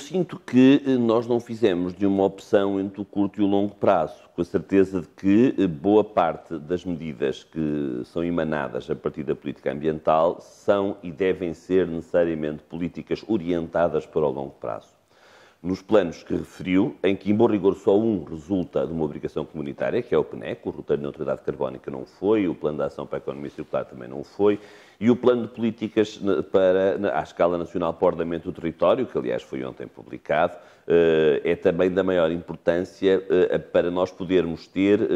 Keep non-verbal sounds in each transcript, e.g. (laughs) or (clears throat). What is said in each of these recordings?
Sinto que eh, nós não fizemos de uma opção entre o curto e o longo prazo, com a certeza de que eh, boa parte das medidas que são emanadas a partir da política ambiental são e devem ser necessariamente políticas orientadas para o longo prazo nos planos que referiu, em que, em bom rigor, só um resulta de uma obrigação comunitária, que é o PNEC, o roteiro de neutralidade carbónica não foi, o plano de ação para a economia circular também não foi, e o plano de políticas para, à escala nacional para o ordenamento do território, que aliás foi ontem publicado, eh, é também da maior importância eh, para nós podermos ter eh,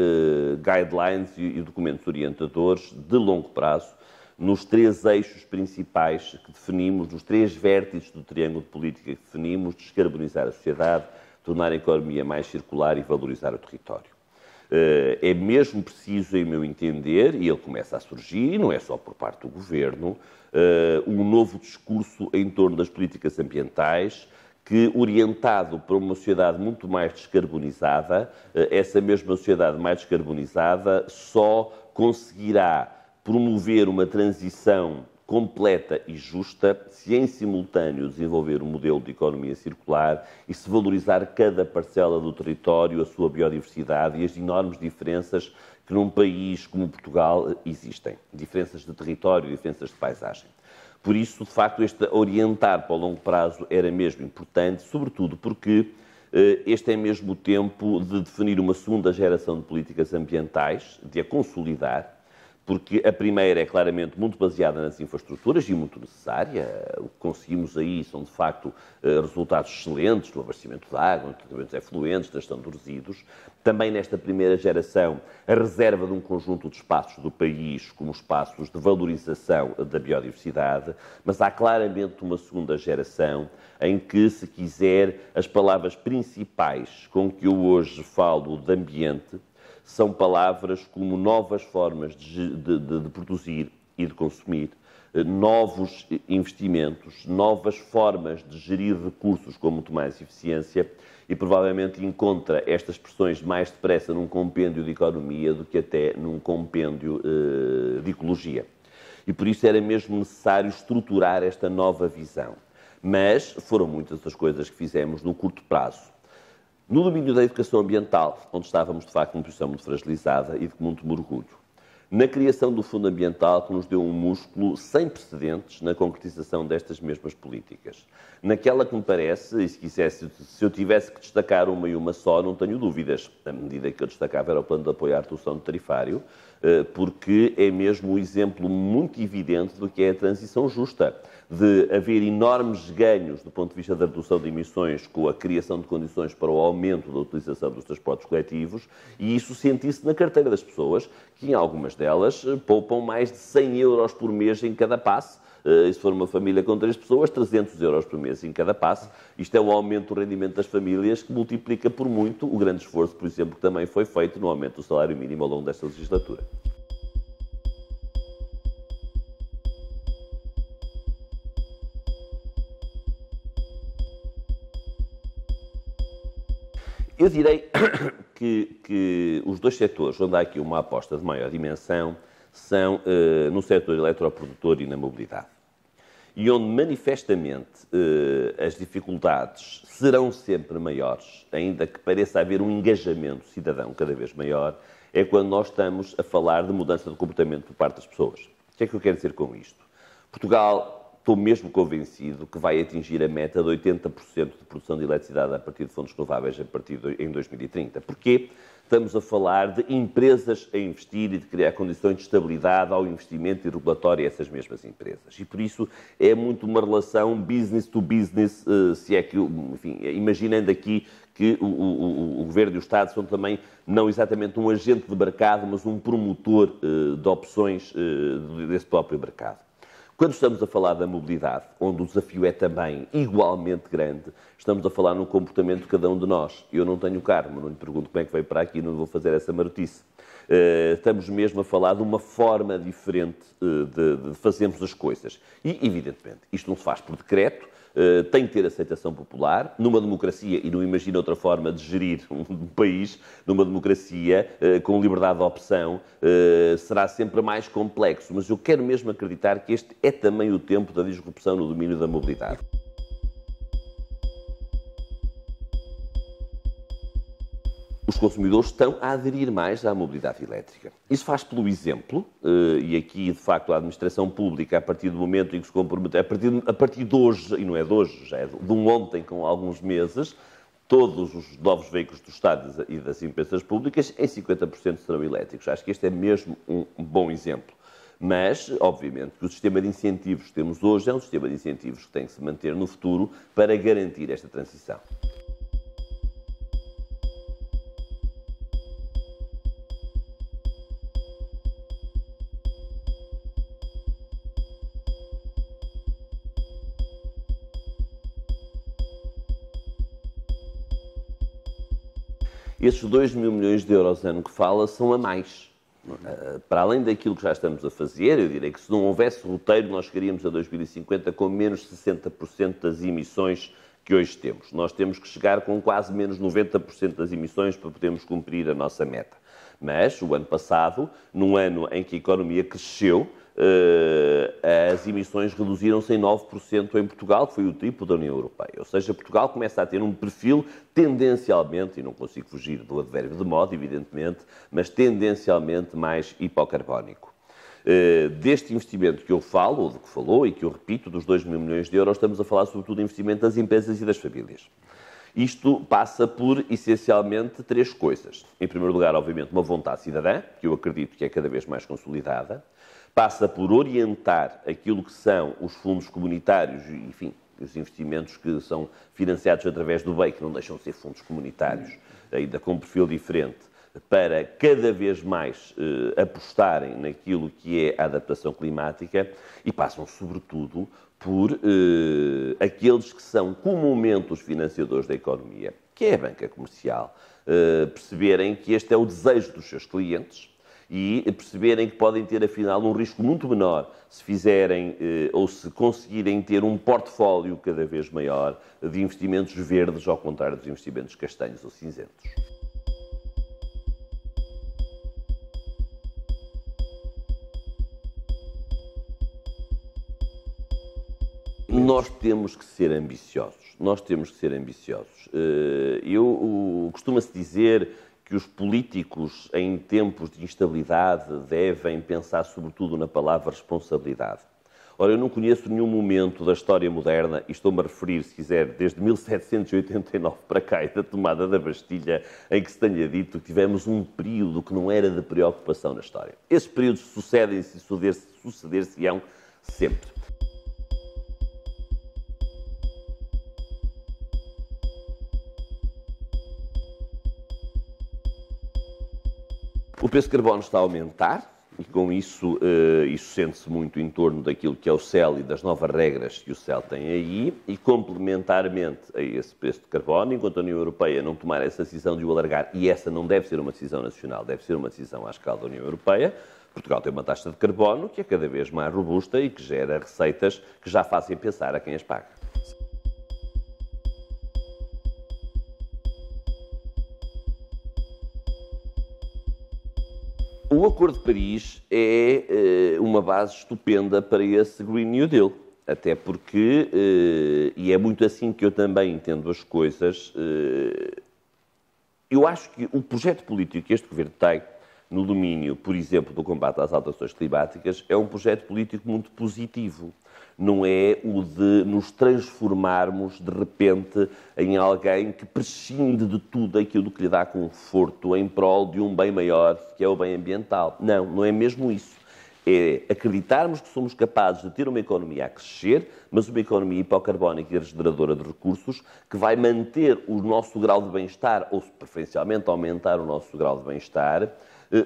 guidelines e documentos orientadores de longo prazo nos três eixos principais que definimos, nos três vértices do triângulo de política que definimos, descarbonizar a sociedade, tornar a economia mais circular e valorizar o território. Eh, é mesmo preciso, em meu entender, e ele começa a surgir, e não é só por parte do governo, eh, um novo discurso em torno das políticas ambientais que, orientado para uma sociedade muito mais descarbonizada, eh, essa mesma sociedade mais descarbonizada só conseguirá promover uma transição completa e justa se em simultâneo desenvolver um modelo de economia circular e se valorizar cada parcela do território, a sua biodiversidade e as enormes diferenças que num país como Portugal existem. Diferenças de território, diferenças de paisagem. Por isso, de facto, este orientar para o longo prazo era mesmo importante, sobretudo porque eh, este é mesmo o tempo de definir uma segunda geração de políticas ambientais, de a consolidar, porque a primeira é claramente muito baseada nas infraestruturas e muito necessária. O que conseguimos aí são, de facto, eh, resultados excelentes no abastecimento de água, no tratamento efluentes, da gestão. Também nesta primeira geração, a reserva de um conjunto de espaços do país como espaços de valorização da biodiversidade, mas há claramente uma segunda geração em que, se quiser, as palavras principais com que eu hoje falo de ambiente são palavras como novas formas de, de, de, produzir e de consumir, eh, novos investimentos, novas formas de gerir recursos com muito mais eficiência e provavelmente encontra estas expressões mais depressa num compêndio de economia do que até num compêndio uh, de ecologia. E por isso era mesmo necessário estruturar esta nova visão. Mas foram muitas as coisas que fizemos no curto prazo. No domínio da educação ambiental, onde estávamos de facto numa posição muito fragilizada e de muito orgulho. Na criação do Fundo Ambiental, que nos deu um músculo sem precedentes na concretização destas mesmas políticas. Naquela que me parece, e se quisesse, se eu tivesse que destacar uma e uma só, não tenho dúvidas. A medida que eu destacava era o plano de apoio à redução do tarifário, porque é mesmo um exemplo muito evidente do que é a transição justa de haver enormes ganhos do ponto de vista da redução de emissões com a criação de condições para o aumento da utilização dos transportes coletivos e isso sentisse na carteira das pessoas, que em algumas delas eh, poupam mais de 100 euros por mês em cada passe. Eh, e se for uma família com três pessoas, 300 euros por mês em cada passe. Isto é o aumento do rendimento das famílias que multiplica por muito o grande esforço, por exemplo, que também foi feito no aumento do salário mínimo ao longo desta legislatura. Eu direi (coughs) que, que, os dois setores onde há aqui uma aposta de maior dimensão são uh, no setor eletroprodutor e na mobilidade. E onde manifestamente uh, as dificuldades serão sempre maiores, ainda que pareça haver um engajamento cidadão cada vez maior, é quando nós estamos a falar de mudança de comportamento por parte das pessoas. O que é que eu quero dizer com isto? Portugal estou mesmo convencido que vai atingir a meta de 80% de produção de eletricidade a partir de fontes renováveis a partir de, em 2030. Porquê? Estamos a falar de empresas a investir e de criar condições de estabilidade ao investimento e regulatório a essas mesmas empresas. E por isso é muito uma relação business to business, eh, se é que, enfim, imaginando aqui que o, o, o, Governo e o Estado são também não exatamente um agente de mercado, mas um promotor uh, de opções uh, desse próprio mercado. Quando estamos a falar da mobilidade, onde o desafio é também igualmente grande, estamos a falar no comportamento de cada um de nós. Eu não tenho carro, não lhe pergunto como é que veio para aqui, não vou fazer essa marotice. Uh, estamos mesmo a falar de uma forma diferente de, de fazermos as coisas. E, evidentemente, isto não se faz por decreto, eh, tem que ter aceitação popular. Numa democracia, e não imagino outra forma de gerir (laughs) um país, numa democracia uh, com liberdade de opção, uh, será sempre mais complexo. Mas eu quero mesmo acreditar que este é também o tempo da disrupção no domínio da mobilidade. Os consumidores estão a aderir mais à mobilidade elétrica. Isso faz pelo exemplo, e aqui, de facto, a administração pública, a partir do momento em que se compromete, a partir, a partir de hoje, e não é de hoje, já é de um ontem com alguns meses, todos os novos veículos do Estado e das empresas públicas em 50% serão elétricos. Acho que este é mesmo um bom exemplo. Mas, obviamente, que o sistema de incentivos que temos hoje é um sistema de incentivos que tem que se manter no futuro para garantir esta transição. Esses 2 mil milhões de euros ano que fala são a mais. Eh, para além daquilo que já estamos a fazer, eu direi que se não houvesse roteiro, nós chegaríamos a 2050 com menos 60% das emissões que hoje temos. Nós temos que chegar com quase menos 90% das emissões para podermos cumprir a nossa meta. Mas o ano passado, num ano em que a economia cresceu, eh, as emissões reduziram-se em 9% em Portugal, que foi o tipo da União Europeia. Ou seja, Portugal começa a ter um perfil tendencialmente, e não consigo fugir do advérbio de modo, evidentemente, mas tendencialmente mais hipocarbónico. Eh, deste investimento que eu falo, ou do que falou, e que eu repito, dos 2 mil milhões de euros, estamos a falar sobretudo de investimento das empresas e das famílias. Isto passa por, essencialmente, três coisas. Em primeiro lugar, obviamente, uma vontade cidadã, que eu acredito que é cada vez mais consolidada passa por orientar aquilo que são os fundos comunitários, enfim, os investimentos que são financiados através do BEI, que não deixam de ser fundos comunitários, ainda com um perfil diferente, para cada vez mais eh, apostarem naquilo que é a adaptação climática e passam, sobretudo, por eh, aqueles que são comumente os financiadores da economia, que é a banca comercial, eh, perceberem que este é o desejo dos seus clientes e perceberem que podem ter, afinal, um risco muito menor se fizerem eh, ou se conseguirem ter um portfólio cada vez maior de investimentos verdes, ao contrário dos investimentos castanhos ou cinzentos. Nós temos que ser ambiciosos. Nós temos que ser ambiciosos. Eh, eu costumo-se dizer que os políticos, em tempos de instabilidade, devem pensar sobretudo na palavra responsabilidade. Ora, eu não conheço nenhum momento da história moderna, e estou-me a referir, se quiser, desde 1789 para cá e da tomada da Bastilha, em que se tenha dito que tivemos um período que não era de preocupação na história. Esses períodos sucedem-se e suceder-se-ão sempre. O preço de carbono está a aumentar e com isso, uh, isso sente-se muito em torno daquilo que é o CEL e das novas regras que o CEL tem aí e complementarmente a esse preço de carbono, enquanto a União Europeia não tomar essa decisão de o alargar, e essa não deve ser uma decisão nacional, deve ser uma decisão à escala da União Europeia, Portugal tem uma taxa de carbono que é cada vez mais robusta e que gera receitas que já fazem pensar a quem as paga. Acordo de Paris é uh, uma base estupenda para esse Green New Deal. Até porque, uh, e é muito assim que eu também entendo as coisas, uh, eu acho que o projeto político que este governo tem no domínio, por exemplo, do combate às alterações climáticas, é um projeto político muito positivo não é o de nos transformarmos de repente em alguém que prescinde de tudo aquilo que lhe dá conforto em prol de um bem maior, que é o bem ambiental. Não, não é mesmo isso. É acreditarmos que somos capazes de ter uma economia a crescer, mas uma economia hipocarbónica e regeneradora de recursos, que vai manter o nosso grau de bem-estar, ou preferencialmente aumentar o nosso grau de bem-estar,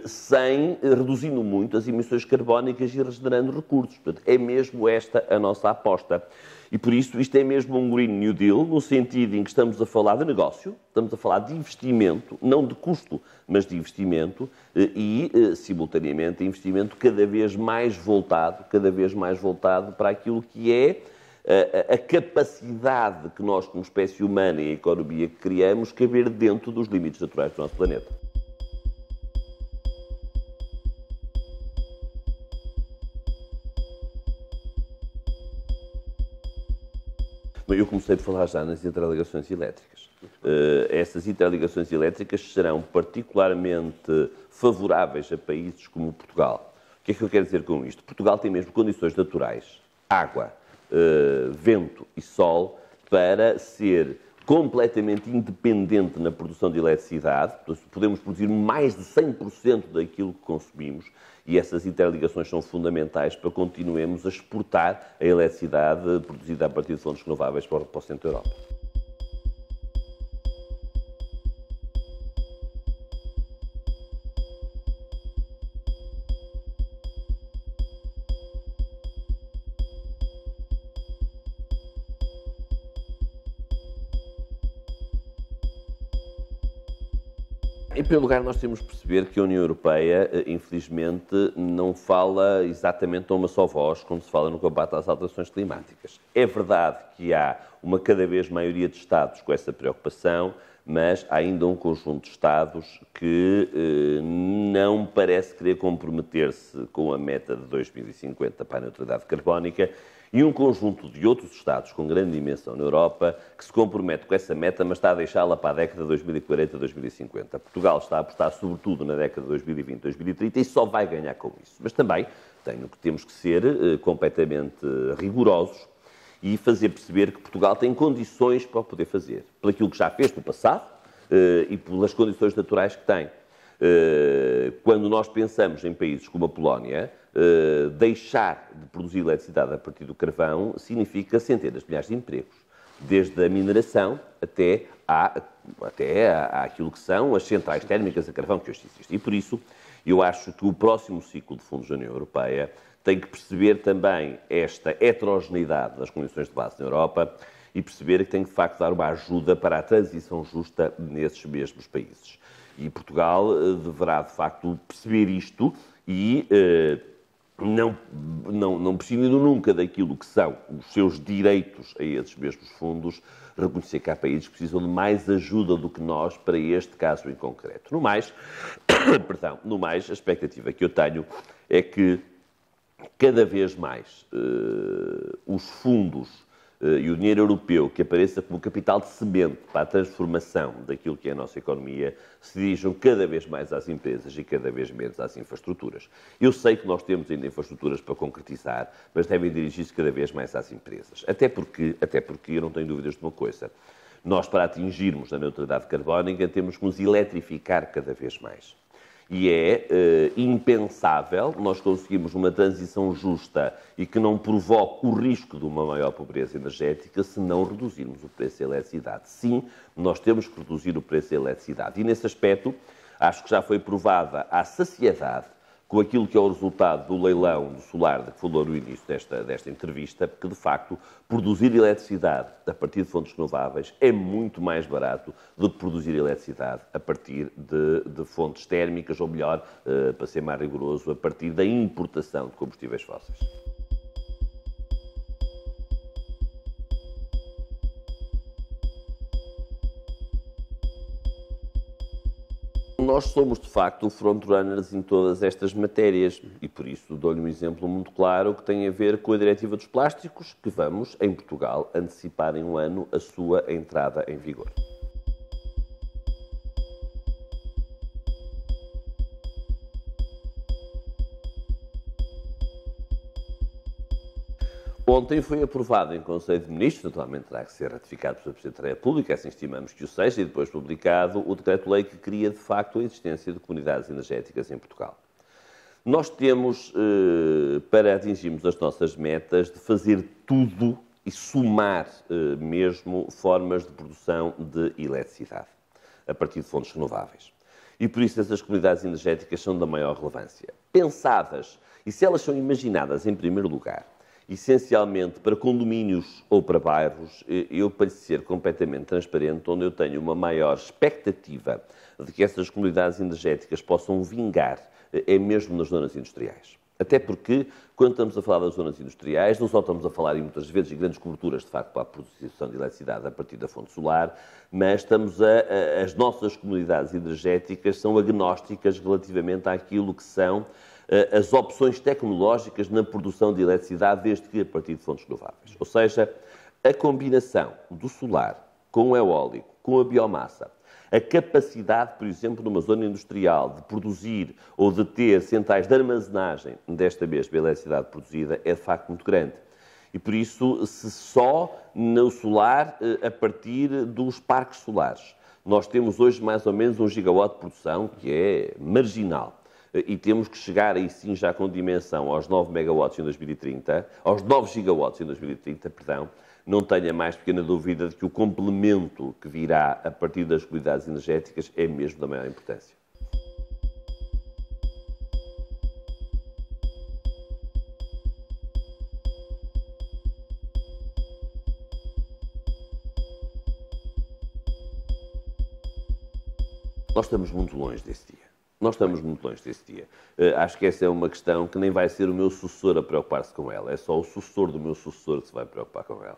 sem eh, reduzindo muito as emissões carbónicas e regenerando recursos. Portanto, é mesmo esta a nossa aposta. E por isso isto é mesmo um Green New Deal, no sentido em que estamos a falar de negócio, estamos a falar de investimento, não de custo, mas de investimento eh, e, simultaneamente, investimento cada vez mais voltado, cada vez mais voltado para aquilo que é a, capacidade que nós, como espécie humana e a economia que criamos, caber dentro dos limites naturais do nosso planeta. Eu comecei a falar já nas interligações elétricas. Uh, essas interligações elétricas serão particularmente favoráveis a países como Portugal. O que é que eu quero dizer com isto? Portugal tem mesmo condições naturais, água, uh, vento e sol, para ser completamente independente na produção de eletricidade, podemos produzir mais de 100% daquilo que consumimos e essas interligações são fundamentais para continuemos a exportar a eletricidade produzida a partir de fontes renováveis para o centro da Europa. Primeiro lugar, nós temos que perceber que a União Europeia, eh, infelizmente, não fala exatamente a uma só voz quando se fala no combate às alterações climáticas. É verdade que há uma cada vez maioria de Estados com essa preocupação, mas há ainda um conjunto de Estados que eh, não parece querer comprometer-se com a meta de 2050 para a neutralidade carbónica e um conjunto de outros Estados com grande dimensão na Europa que se compromete com essa meta, mas está a deixá-la para a década de 2040-2050. Portugal está a apostar sobretudo na década de 2020-2030 e só vai ganhar com isso. Mas também tenho que temos que ser uh, completamente rigorosos e fazer perceber que Portugal tem condições para o poder fazer, pelo aquilo que já fez no passado uh, e pelas condições naturais que tem. Uh, quando nós pensamos em países como a Polónia, eh, deixar de produzir eletricidade a partir do carvão significa centenas de milhares de empregos, desde a mineração até, à, até à, àquilo que são as centrais térmicas a carvão que hoje existem. E por isso, eu acho que o próximo ciclo de fundos da União Europeia tem que perceber também esta heterogeneidade das condições de base na Europa e perceber que tem que, de facto, dar uma ajuda para a transição justa nesses mesmos países. E Portugal eh, deverá, de facto, perceber isto e eh, não, não, não prescindindo nunca daquilo que são os seus direitos a esses mesmos fundos, reconhecer que há países que precisam de mais ajuda do que nós para este caso em concreto. No mais, (coughs) perdão, no mais, a expectativa que eu tenho é que cada vez mais uh, os fundos eh, e o dinheiro europeu que apareça como capital de semente para a transformação daquilo que é a nossa economia se dirijam cada vez mais às empresas e cada vez menos às infraestruturas. Eu sei que nós temos ainda infraestruturas para concretizar, mas devem dirigir-se cada vez mais às empresas. Até porque, até porque eu não tenho dúvidas de uma coisa. Nós, para atingirmos a neutralidade carbónica, temos que nos eletrificar cada vez mais e é uh, impensável nós conseguirmos uma transição justa e que não provoque o risco de uma maior pobreza energética se não reduzirmos o preço da eletricidade. Sim, nós temos que reduzir o preço da eletricidade. E nesse aspecto, acho que já foi provada a saciedade com aquilo que é o resultado do leilão do solar de que falou no início desta, desta entrevista, porque de facto produzir eletricidade a partir de fontes renováveis é muito mais barato do que produzir eletricidade a partir de, de fontes térmicas, ou melhor, uh, para ser mais rigoroso, a partir da importação de combustíveis fósseis. Nós somos, de facto, frontrunners em todas estas matérias e, por isso, dou-lhe um exemplo muito claro que tem a ver com a Diretiva dos Plásticos, que vamos, em Portugal, antecipar em um ano a sua entrada em vigor. Ontem foi aprovado em Conselho de Ministros, naturalmente terá que ser ratificado pelo Presidente da República, assim estimamos que o seja, e depois publicado o decreto-lei que cria, de facto, a existência de comunidades energéticas em Portugal. Nós temos, eh, para atingirmos as nossas metas, de fazer tudo e somar eh, mesmo formas de produção de eletricidade, a partir de fontes renováveis. E por isso essas comunidades energéticas são da maior relevância. Pensadas, e se elas são imaginadas em primeiro lugar, essencialmente para condomínios ou para bairros, eu, para ser completamente transparente, onde eu tenho uma maior expectativa de que essas comunidades energéticas possam vingar, é mesmo nas zonas industriais. Até porque, quando estamos a falar das zonas industriais, não só estamos a falar, e muitas vezes, de grandes coberturas, de facto, para a produção de eletricidade a partir da fonte solar, mas estamos a, a as nossas comunidades energéticas são agnósticas relativamente àquilo que são eh, as opções tecnológicas na produção de eletricidade, desde que a partir de fontes renováveis. Ou seja, A combinação do solar com o eólico, com a biomassa, a capacidade, por exemplo, numa zona industrial de produzir ou de ter centrais de armazenagem desta mesma eletricidade produzida é de facto muito grande. E por isso, se só no solar, eh, a partir dos parques solares, nós temos hoje mais ou menos um gigawatt de produção, que é marginal. E temos que chegar aí sim já com dimensão aos 9 megawatts em 2030, aos 9 gigawatts em 2030, perdão, não tenha mais pequena dúvida de que o complemento que virá a partir das comunidades energéticas é mesmo da maior importância. Nós estamos muito longe desse dia. Nós estamos muito longe desse dia. Uh, acho que essa é uma questão que nem vai ser o meu sucessor a preocupar-se com ela. É só o sucessor do meu sucessor que se vai preocupar com ela.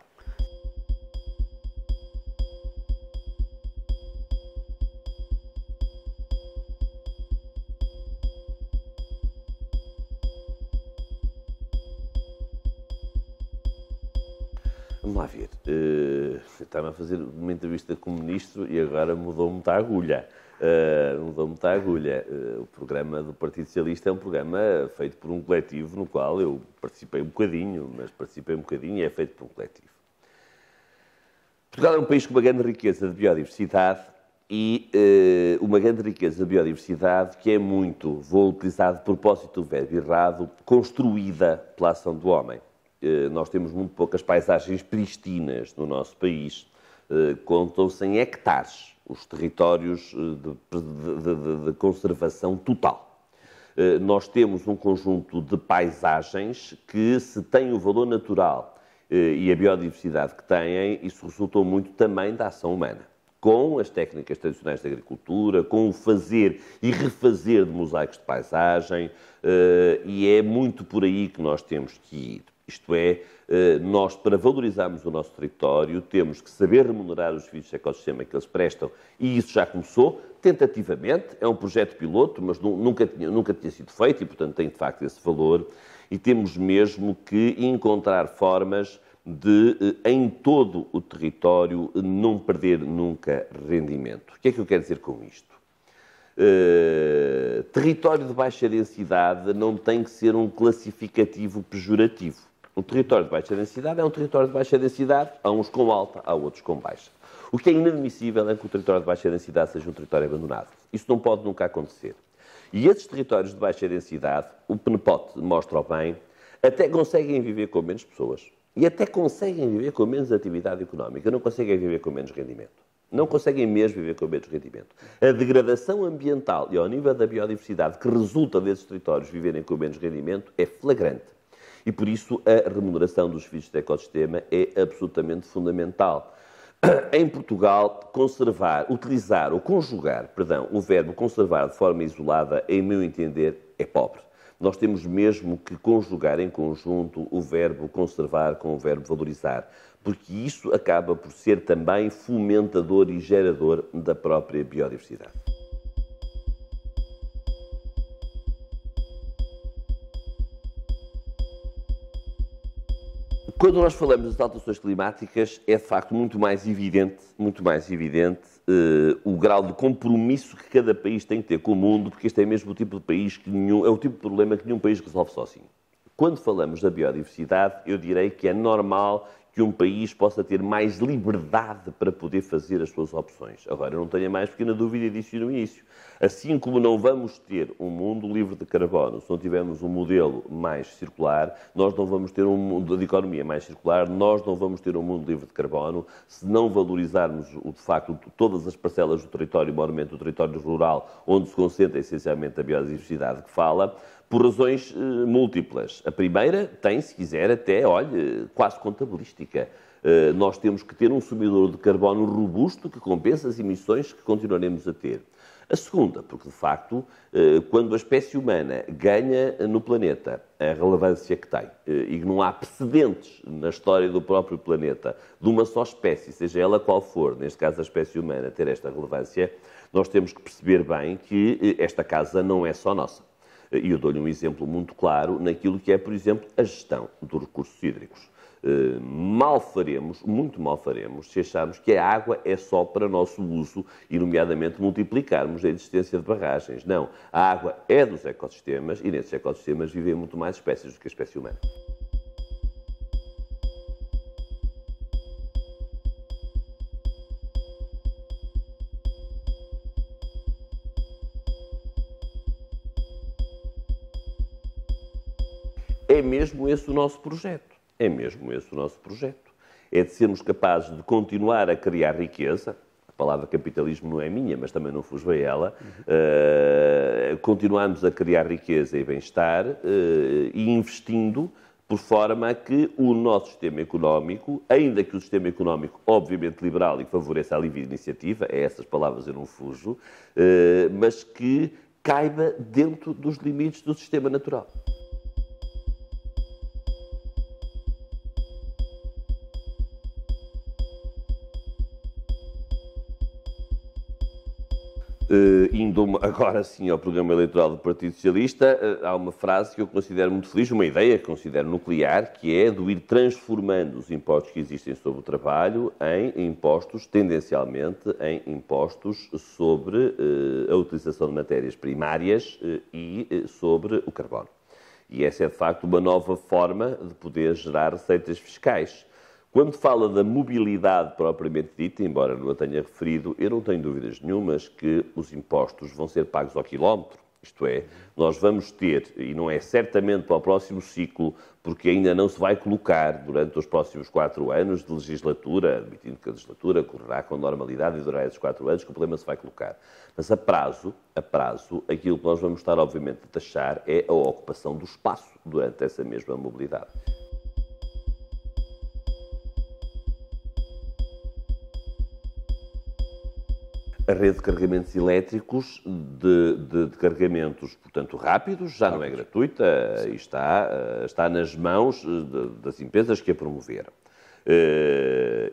Vamos lá ver. Uh, estava a fazer uma entrevista com o ministro e agora mudou muito a agulha. Uh, mudou muito a agulha. Uh, o programa do Partido Socialista é um programa feito por um coletivo no qual eu participei um bocadinho, mas participei um bocadinho e é feito por um coletivo. Portugal é um país com uma grande riqueza de biodiversidade e uh, uma grande riqueza de biodiversidade que é muito, vou utilizar de propósito o verbo errado, construída pela ação do homem. Nós temos muito poucas paisagens pristinas no nosso país. Eh, contam-se em hectares os territórios eh, de, de, de, de conservação total. Nós temos um conjunto de paisagens que, se têm o valor natural e a biodiversidade que têm, isso resultou muito também da ação humana com as técnicas tradicionais da agricultura, com o fazer e refazer de mosaicos de paisagem, e é muito por aí que nós temos que ir. Isto é, eh, nós, para valorizarmos o nosso território, temos que saber remunerar os serviços de ecossistema que eles prestam, e isso já começou, tentativamente, é um projeto piloto, mas nunca tinha, nunca tinha sido feito e, portanto, tem de facto esse valor, e temos mesmo que encontrar formas de, eh, em todo o território, não perder nunca rendimento. O que é que eu quero dizer com isto? Uh, território de baixa densidade não tem que ser um classificativo pejorativo. Um território de baixa densidade é um território de baixa densidade, há uns com alta, há outros com baixa. O que é inadmissível é que o território de baixa densidade seja um território abandonado. Isso não pode nunca acontecer. E esses territórios de baixa densidade, o PNPOT mostra bem, até conseguem viver com menos pessoas. E até conseguem viver com menos atividade económica, não conseguem viver com menos rendimento. Não conseguem mesmo viver com menos rendimento. A degradação ambiental e ao nível da biodiversidade que resulta desses territórios viverem com menos rendimento é flagrante. E por isso a remuneração dos serviços de ecossistema é absolutamente fundamental. (clears throat) Em Portugal, conservar, utilizar ou conjugar, perdão, o verbo conservar de forma isolada, em meu entender, é pobre. Nós temos mesmo que conjugar em conjunto o verbo conservar com o verbo valorizar, porque isso acaba por ser também fomentador e gerador da própria biodiversidade. Quando nós falamos das alterações climáticas, é de facto muito mais evidente, muito mais evidente uh, o grau de compromisso que cada país tem que ter com o mundo, porque este é mesmo o tipo de país que nenhum, é o tipo de problema que nenhum país resolve sozinho. Quando falamos da biodiversidade, eu direi que é normal que um país possa ter mais liberdade para poder fazer as suas opções. Agora, eu não tenho a mais pequena dúvida disso no início. Assim como não vamos ter um mundo livre de carbono, se não tivermos um modelo mais circular, nós não vamos ter um mundo de economia mais circular, nós não vamos ter um mundo livre de carbono, se não valorizarmos, de facto, todas as parcelas do território, maiormente do território rural, onde se concentra essencialmente a biodiversidade que fala, por razões uh, múltiplas. A primeira tem, se quiser, até, olha, quase contabilística. Uh, nós temos que ter um sumidor de carbono robusto que compensa as emissões que continuaremos a ter. A segunda, porque de facto, uh, quando a espécie humana ganha no planeta a relevância que tem e não há precedentes na história do próprio planeta de uma só espécie, seja ela qual for, neste caso a espécie humana, ter esta relevância, nós temos que perceber bem que esta casa não é só nossa. E eu dou-lhe um exemplo muito claro naquilo que é, por exemplo, a gestão dos recursos hídricos. eh, mal faremos, muito mal faremos, se acharmos que a água é só para nosso uso e, nomeadamente, multiplicarmos a existência de barragens. Não. A água é dos ecossistemas e nesses ecossistemas vivem muito mais espécies do que a espécie humana. É mesmo esse o nosso projeto. É mesmo esse o nosso projeto. É de sermos capazes de continuar a criar riqueza. A palavra capitalismo não é minha, mas também não a ela. Uh, continuarmos a criar riqueza e bem-estar uh, e investindo por forma a que o nosso sistema económico, ainda que o sistema económico, obviamente liberal e que favoreça a livre iniciativa, é essas palavras eu não fujo, uh, mas que caiba dentro dos limites do sistema natural. Uh, indo (laughs) agora sim ao programa eleitoral do Partido Socialista, uh, há uma frase que eu considero muito feliz, uma ideia que considero nuclear, que é do ir transformando os impostos que existem sobre o trabalho em impostos, tendencialmente, em impostos sobre uh, a utilização de matérias primárias e sobre o carbono. E essa é, de facto, uma nova forma de poder gerar receitas fiscais. Quando fala da mobilidade propriamente dita, embora não a tenha referido, eu não tenho dúvidas nenhumas que os impostos vão ser pagos ao quilómetro. Isto é, nós vamos ter, e não é certamente para o próximo ciclo, porque ainda não se vai colocar durante os próximos quatro anos de legislatura, admitindo que a legislatura correrá com normalidade e durará esses quatro anos, que o problema se vai colocar. Mas a prazo, a prazo, aquilo que nós vamos estar, obviamente, a taxar é a ocupação do espaço durante essa mesma mobilidade. A rede de carregamentos elétricos de, de, de carregamentos, portanto, rápidos, já não é gratuita e está, eh, está nas mãos de, das empresas que a promoveram.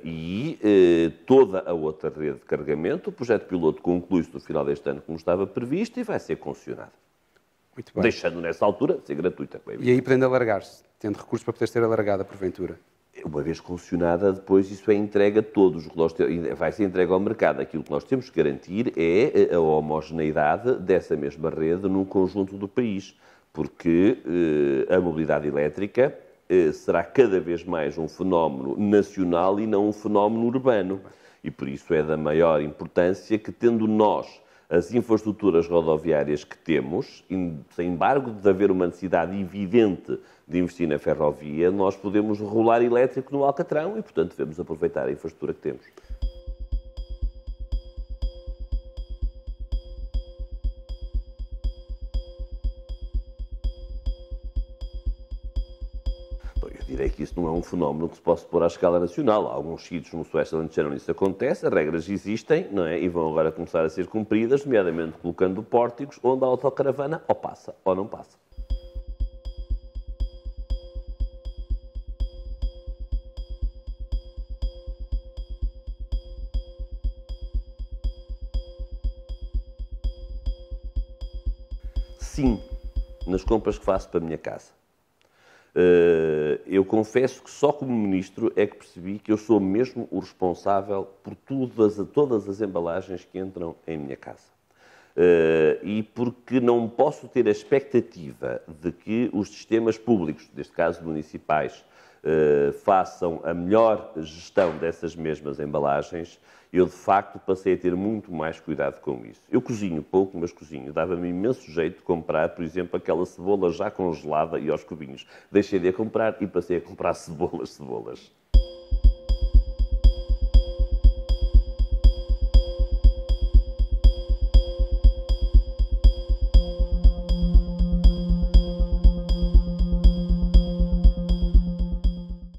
E toda a outra rede de carregamento, o projeto piloto conclui-se no final deste ano como estava previsto e vai ser concessionado. Deixando nessa altura ser gratuita. E aí pretende alargar-se, tendo recursos para poder ser alargada, porventura? Uma vez concessionada, depois isso é entregue a todos, vai ser entregue ao mercado. Aquilo que nós temos que garantir é a homogeneidade dessa mesma rede no conjunto do país, porque eh, a mobilidade elétrica eh, será cada vez mais um fenómeno nacional e não um fenómeno urbano. E por isso é da maior importância que, tendo nós as infraestruturas rodoviárias que temos, sem embargo de haver uma necessidade evidente de investir na ferrovia, nós podemos rolar elétrico no Alcatrão e, portanto, devemos aproveitar a infraestrutura que temos. Que isso não é um fenómeno que se possa pôr à escala nacional. Há alguns sítios no Sueste onde isso acontece, as regras existem não é? e vão agora começar a ser cumpridas, nomeadamente colocando pórticos onde a autocaravana ou passa ou não passa. Sim, nas compras que faço para a minha casa. Eh, eu confesso que só como ministro é que percebi que eu sou mesmo o responsável por todas, todas as embalagens que entram em minha casa. Uh, e porque não posso ter a expectativa de que os sistemas públicos, neste caso municipais, uh, façam a melhor gestão dessas mesmas embalagens, eu de facto passei a ter muito mais cuidado com isso. Eu cozinho pouco, mas cozinho. Dava-me imenso jeito de comprar, por exemplo, aquela cebola já congelada e aos cubinhos. Deixei de a comprar e passei a comprar (laughs) cebolas, cebolas.